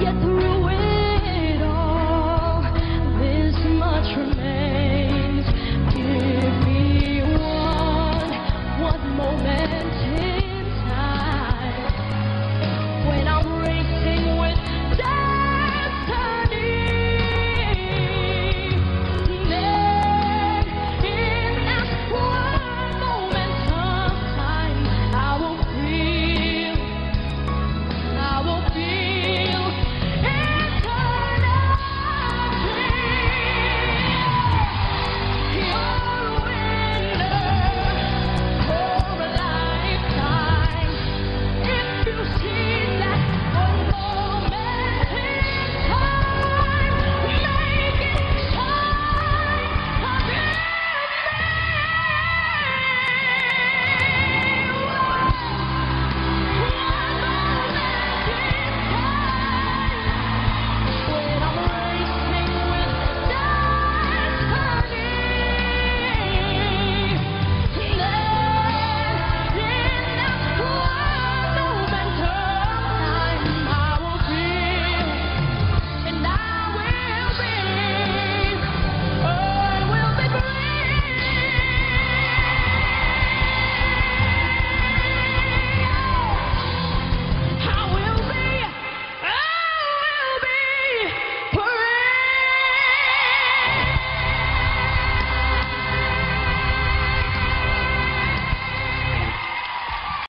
Yes,